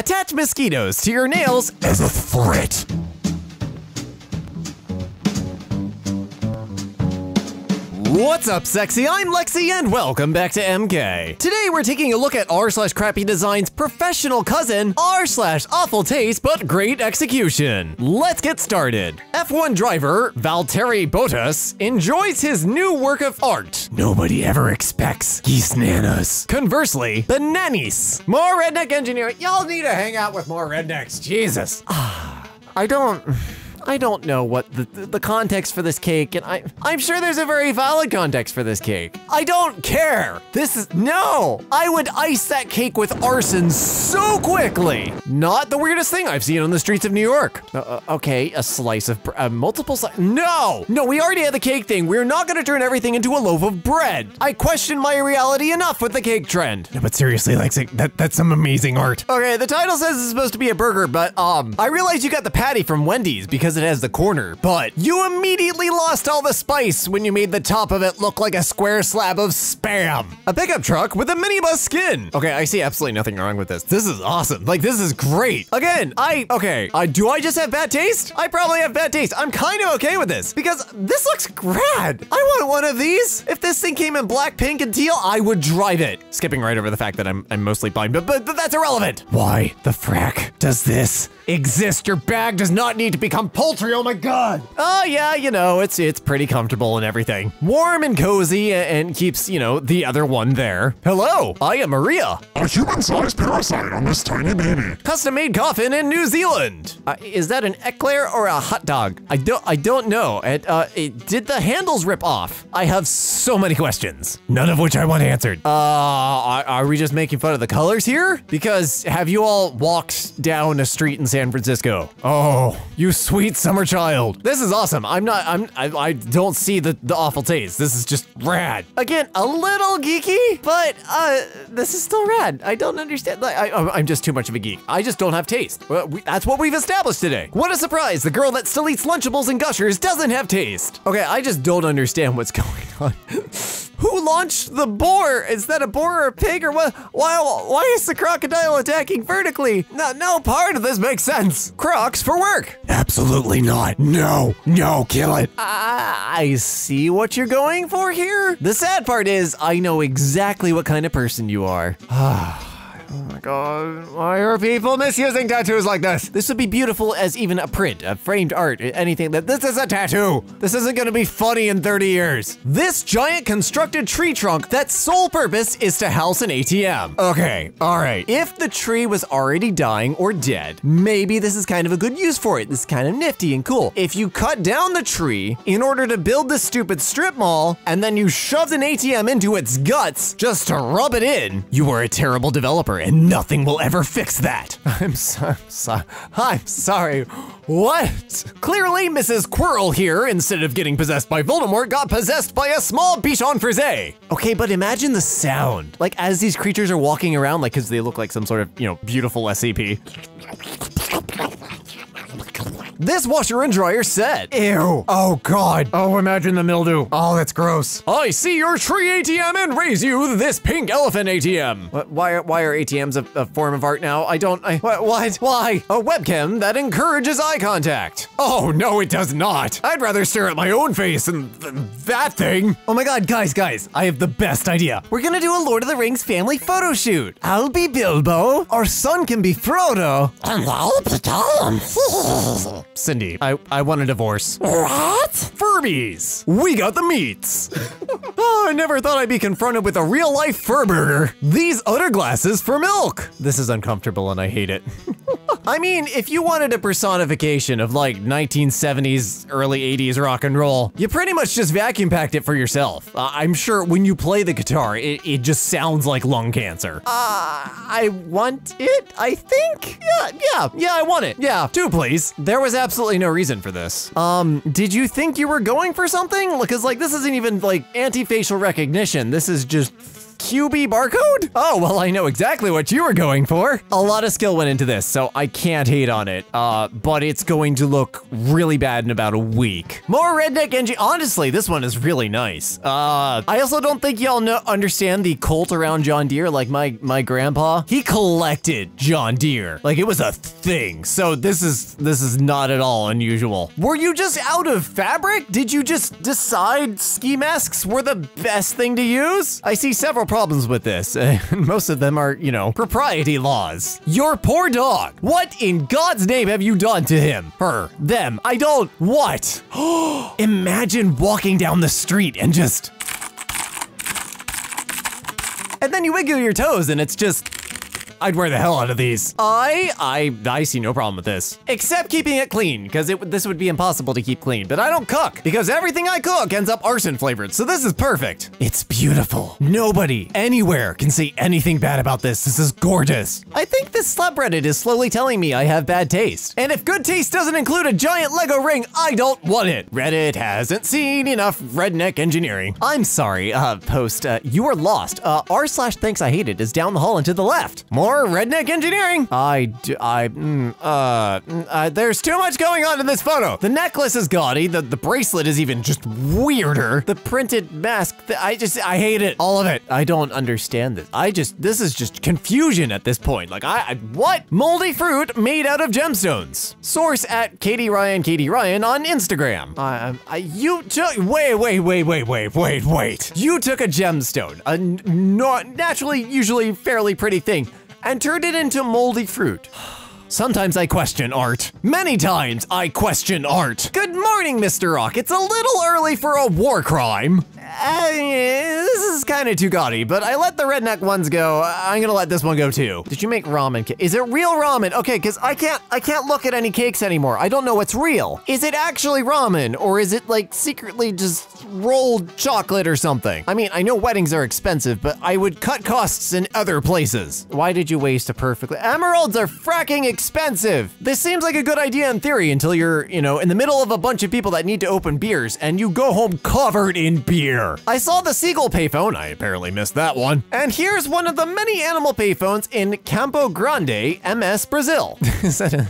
Attach mosquitoes to your nails as a threat. What's up, sexy? I'm Lexi, and welcome back to EmKay. Today, we're taking a look at r slash crappy design's professional cousin, r slash awful taste but great execution. Let's get started. F1 driver Valtteri Bottas enjoys his new work of art. Nobody ever expects geese nanas. Conversely, the Bananis. More redneck engineering. Y'all need to hang out with more rednecks. Jesus. I don't. I don't know what the, the, the context for this cake, and I, I'm sure there's a very valid context for this cake. I don't care. This is, no. I would ice that cake with arson so quickly. Not the weirdest thing I've seen on the streets of New York. Uh, uh, okay, a slice of, uh, multiple No, no, we already had the cake thing. We're not gonna turn everything into a loaf of bread. I question my reality enough with the cake trend. No, but seriously, Lexi, that, that's some amazing art. Okay, the title says it's supposed to be a burger, but, um, I realize you got the patty from Wendy's because it the corner, but you immediately lost all the spice when you made the top of it look like a square slab of spam. A pickup truck with a minibus skin. Okay, I see absolutely nothing wrong with this. This is awesome. Like, this is great. Again, I, okay, uh, do I just have bad taste? I probably have bad taste. I'm kind of okay with this because this looks rad. I want one of these. If this thing came in black, pink, and teal, I would drive it. Skipping right over the fact that I'm, I'm mostly blind, but, but, but that's irrelevant. Why the frack does this exist? Your bag does not need to become poultry. Oh my god. Oh yeah, you know, it's it's pretty comfortable and everything. Warm and cozy and, and keeps, you know, the other one there. Hello, I am Maria. A human-sized parasite on this tiny baby. Custom made coffin in New Zealand. Uh, is that an eclair or a hot dog? I don't I don't know. It, uh, it, did the handles rip off? I have so many questions, none of which I want answered. Uh, are, are we just making fun of the colors here? Because have you all walked down a street in San Francisco? Oh, you sweet summer child. This is awesome. I'm not. I'm. I, I don't see the the awful taste. This is just rad. Again, a little geeky, but uh, this is still rad. I don't understand. Like, I, I'm just too much of a geek. I just don't have taste. Well, we, that's what we've established today. What a surprise! The girl that still eats Lunchables and Gushers doesn't have taste. Okay, I just don't understand what's going on. Who launched the boar? Is that a boar or a pig or what? Why, why is the crocodile attacking vertically? No, no part of this makes sense. Crocs for work. Absolutely not. No, no, kill it. I see what you're going for here. The sad part is, I know exactly what kind of person you are. Ah. Oh my god, why are people misusing tattoos like this? This would be beautiful as even a print, a framed art, anything that this is a tattoo. This isn't gonna be funny in 30 years. This giant constructed tree trunk that sole purpose is to house an ATM. Okay, all right. If the tree was already dying or dead, maybe this is kind of a good use for it. This is kind of nifty and cool. If you cut down the tree in order to build this stupid strip mall and then you shoved an ATM into its guts just to rub it in, you are a terrible developer and nothing will ever fix that. I'm so, so I'm sorry. What? Clearly, Mrs. Quirrell here, instead of getting possessed by Voldemort, got possessed by a small bichon frise. Okay, but imagine the sound. Like, as these creatures are walking around, like, because they look like some sort of, you know, beautiful SCP. This washer and dryer set. Ew. Oh god. Oh, imagine the mildew. Oh, that's gross. I see your tree ATM and raise you this pink elephant ATM. What, why, are, why are ATMs a, a form of art now? I don't, I, what, what? Why? A webcam that encourages eye contact. Oh, no, it does not. I'd rather stare at my own face than, than that thing. Oh my god, guys, guys, I have the best idea. We're gonna do a Lord of the Rings family photo shoot. I'll be Bilbo. Our son can be Frodo. And I'll be Gollum. Cindy, I, I want a divorce. What? Furbies! We got the meats! oh, I never thought I'd be confronted with a real life fur burger. These udder glasses for milk! This is uncomfortable and I hate it. I mean, if you wanted a personification of like 1970s, early 80s rock and roll, you pretty much just vacuum packed it for yourself. Uh, I'm sure when you play the guitar, it, it just sounds like lung cancer. Uh, I want it, I think? Yeah, yeah, yeah, I want it. Yeah, two please. There was absolutely no reason for this. Um, did you think you were going for something? Because like this isn't even like anti-facial recognition. This is just QB barcode? Oh, well, I know exactly what you were going for. A lot of skill went into this, so I can't hate on it. Uh, but it's going to look really bad in about a week. More redneck engine. Honestly, this one is really nice. Uh, I also don't think y'all know understand the cult around John Deere like my my grandpa. He collected John Deere. Like it was a thing. So this is this is not at all unusual. Were you just out of fabric? Did you just decide ski masks were the best thing to use? I see several problems with this, most of them are, you know, propriety laws. Your poor dog. What in God's name have you done to him? Her, them, I don't, what? Imagine walking down the street and just. And then you wiggle your toes and it's just. I'd wear the hell out of these. I, I, I see no problem with this. Except keeping it clean, because it this would be impossible to keep clean. But I don't cook, because everything I cook ends up arson flavored, so this is perfect. It's beautiful. Nobody, anywhere, can say anything bad about this. This is gorgeous. I think this subreddit is slowly telling me I have bad taste. And if good taste doesn't include a giant Lego ring, I don't want it. Reddit hasn't seen enough redneck engineering. I'm sorry, uh, post, uh, you are lost. Uh, r slash thanks I hate it is down the hall and to the left. More redneck engineering. I, do, I, mm, uh, mm, uh, there's too much going on in this photo. The necklace is gaudy. The, the bracelet is even just weirder. The printed mask, I just, I hate it. All of it. I don't understand this. I just, this is just confusion at this point. Like, I, I what? Moldy fruit made out of gemstones. Source at Katie Ryan, Katie Ryan on Instagram. I, I, you took, wait, wait, wait, wait, wait, wait, wait. You took a gemstone, a not naturally, usually fairly pretty thing, and turned it into moldy fruit. Sometimes I question art. Many times I question art. Good morning, Mr. Rock. It's a little early for a war crime. Uh, this is kind of too gaudy, but I let the redneck ones go. I'm gonna let this one go too. Did you make ramen? cake? is it real ramen? Okay, because I can't, I can't look at any cakes anymore. I don't know what's real. Is it actually ramen, or is it like secretly just rolled chocolate or something? I mean, I know weddings are expensive, but I would cut costs in other places. Why did you waste a perfectly? Emeralds are fracking expensive. This seems like a good idea in theory until you're, you know, in the middle of a bunch of people that need to open beers, and you go home covered in beer. I saw the seagull payphone. I apparently missed that one. And here's one of the many animal payphones in Campo Grande, MS Brazil. Is that a-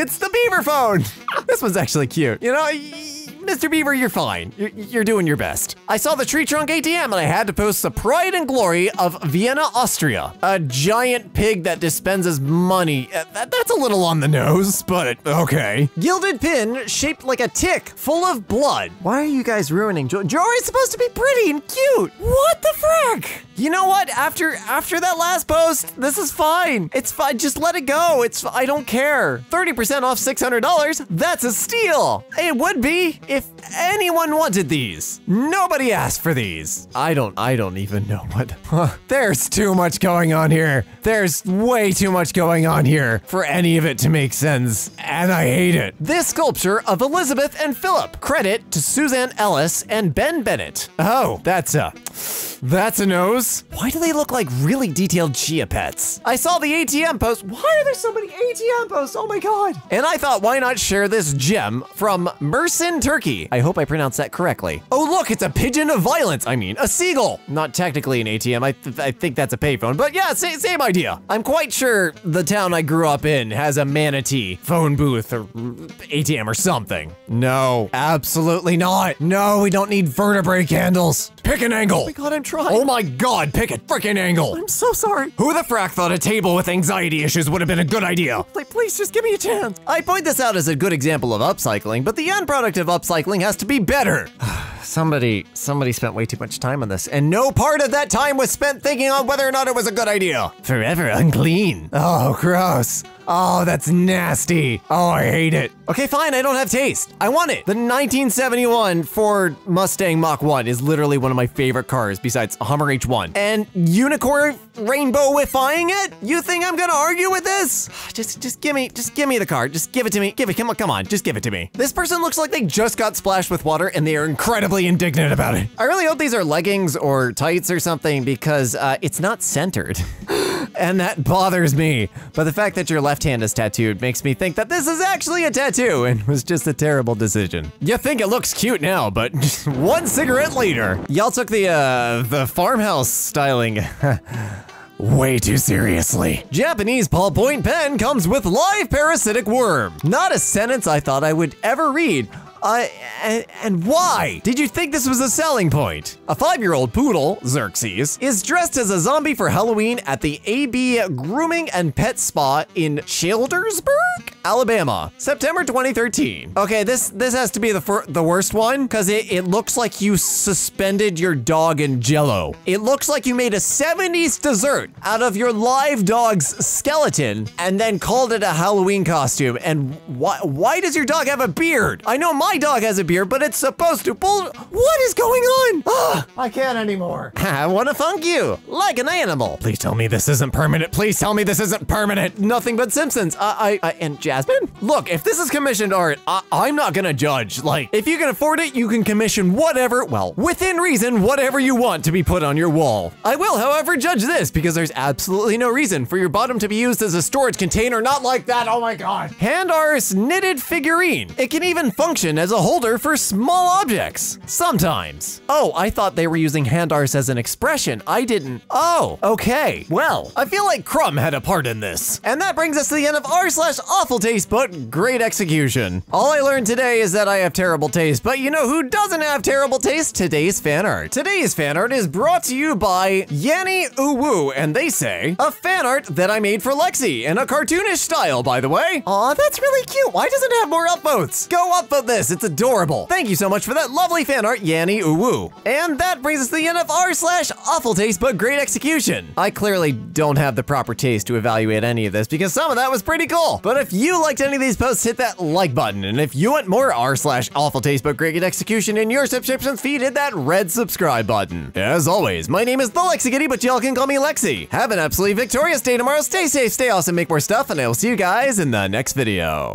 it's the beaver phone. This one's actually cute. You know. Mr. Beaver, you're fine. You're, you're doing your best. I saw the tree trunk ATM and I had to post the pride and glory of Vienna, Austria. A giant pig that dispenses money. Uh, that- that's a little on the nose, but okay. Gilded pin shaped like a tick, full of blood. Why are you guys ruining Joy? Is supposed to be pretty and cute. What the frick? You know what? After after that last post, this is fine. It's fine. Just let it go. It's I don't care. 30% off $600. That's a steal. It would be if anyone wanted these. Nobody asked for these. I don't I don't even know what. Huh. There's too much going on here. There's way too much going on here for any of it to make sense, and I hate it. This sculpture of Elizabeth and Philip. Credit to Suzanne Ellis and Ben Bennett. Oh, that's a that's a nose. Why do they look like really detailed chia pets? I saw the ATM post. Why are there so many ATM posts? Oh my god. And I thought, why not share this gem from Mersin, Turkey? I hope I pronounced that correctly. Oh, look, it's a pigeon of violence. I mean, a seagull. Not technically an ATM. I, th- I think that's a payphone, but yeah, sa- same idea. I'm quite sure the town I grew up in has a manatee phone booth or ATM or something. No, absolutely not. No, we don't need vertebrae candles. Pick an angle. Oh my god, I'm trying. Oh my god, pick a freaking angle. I'm so sorry. Who the frack thought a table with anxiety issues would have been a good idea? Like, please just give me a chance. I point this out as a good example of upcycling, but the end product of upcycling has to be better. somebody, somebody spent way too much time on this, and no part of that time was spent thinking on whether or not it was a good idea. Forever unclean. Oh, gross. Oh, that's nasty. Oh, I hate it. Okay, fine, I don't have taste. I want it. The 1971 Ford Mustang Mach 1 is literally one of my favorite cars besides Hummer H1. And Unicorn rainbow-ifying it? You think I'm gonna argue with this? Just just give me just give me the car. Just give it to me. Give it. Come on, come on. Just give it to me. This person looks like they just got splashed with water and they are incredibly indignant about it. I really hope these are leggings or tights or something because uh, it's not centered. and that bothers me. But the fact that your left left hand is tattooed makes me think that this is actually a tattoo and was just a terrible decision. You think it looks cute now, but one cigarette later. Y'all took the, uh, the farmhouse styling way too seriously. Japanese ballpoint pen comes with live parasitic worm. Not a sentence I thought I would ever read. Uh, and, and why? Did you think this was a selling point? A five-year-old poodle, Xerxes, is dressed as a zombie for Halloween at the AB Grooming and Pet Spa in Childersburg, Alabama, September 2013. Okay, this this has to be the the worst one because it, it looks like you suspended your dog in jello. It looks like you made a 70s dessert out of your live dog's skeleton and then called it a Halloween costume. And why why does your dog have a beard? I know my dog has a beard, but it's supposed to pull. What is going on? Ah, I can't anymore. I want to funk you like an animal. Please tell me this isn't permanent. Please tell me this isn't permanent. Nothing but Simpsons. I, I, I and Jasmine. Look, if this is commissioned art, I, I'm not gonna judge. Like, if you can afford it, you can commission whatever. Well, within reason, whatever you want to be put on your wall. I will, however, judge this because there's absolutely no reason for your bottom to be used as a storage container. Not like that. Oh my god. Hand Ars knitted figurine. It can even function as a holder for small objects. Sometimes. Oh, I thought they were using hand ars as an expression. I didn't. Oh, okay. Well, I feel like Crumb had a part in this. And that brings us to the end of r slash awful taste, but great execution. All I learned today is that I have terrible taste, but you know who doesn't have terrible taste? Today's fan art. Today's fan art is brought to you by Yanni Uwu, and they say, a fan art that I made for Lexi in a cartoonish style, by the way. Aw, that's really cute. Why doesn't it have more upvotes? Go upvote this. It's adorable. Thank you so much for that lovely fan art, Yanni Uwu. And that brings us to the end of r slash awful taste but great execution. I clearly don't have the proper taste to evaluate any of this because some of that was pretty cool. But if you liked any of these posts, hit that like button. And if you want more r slash awful taste but great execution in your subscriptions feed, hit that red subscribe button. As always, my name is the Lexikitty, but y'all can call me Lexi. Have an absolutely victorious day tomorrow. Stay safe, stay awesome, make more stuff, and I will see you guys in the next video.